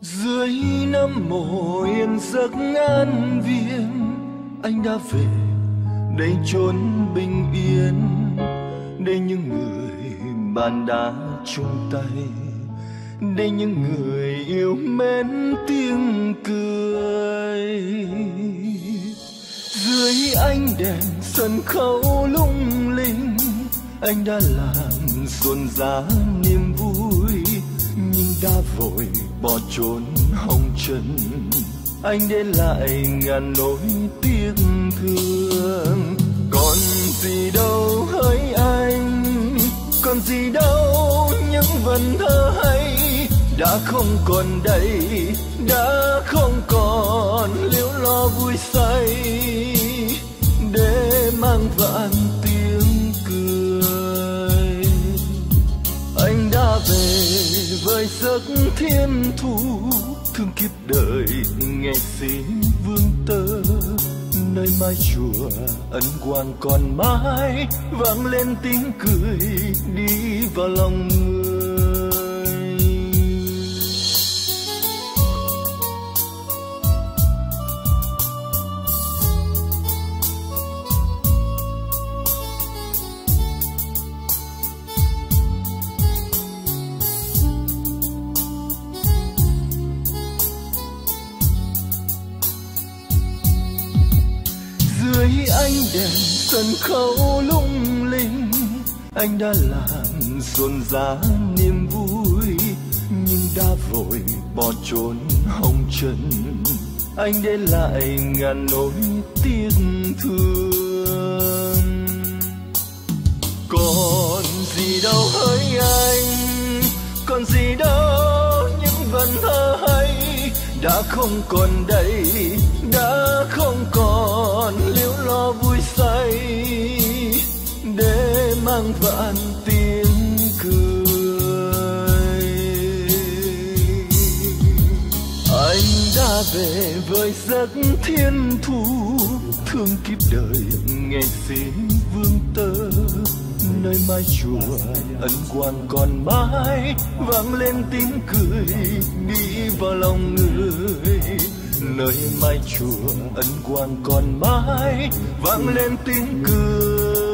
dưới năm mồ yên giấc an viên, anh đã về đây chốn bình yên. Đây những người bạn đã chung tay đây những người yêu mến tiếng cười. Dưới ánh đèn sân khấu lung linh, anh đã làm rộn rã niềm vui đã vội bỏ trốn hồng trần. Anh để lại ngàn nỗi tiếc thương. Còn gì đâu hỡi anh, còn gì đâu những vần thơ hay. Đã không còn đây, đã không còn giấc thiên thu, thương kiếp đời nghệ sĩ vương tơ nơi mái chùa ân quang còn mãi, vang lên tiếng cười đi vào lòng người. Dưới ánh đèn sân khấu lung linh. Anh đã làm rộn rã niềm vui, nhưng đã vội bỏ trốn hồng trần. Anh để lại ngàn nỗi tiếc thương. Còn gì đâu hỡi anh. Đã không còn đây đã không còn liễu lo vui say để mang vạn tiếng cười anh đã về với giấc thiên thu thương kiếp đời ngày xin vương tơ nơi mái chùa, ân quang còn mãi, vang lên tiếng cười, đi vào lòng người. Nơi mái chùa, ân quang còn mãi, vang lên tiếng cười.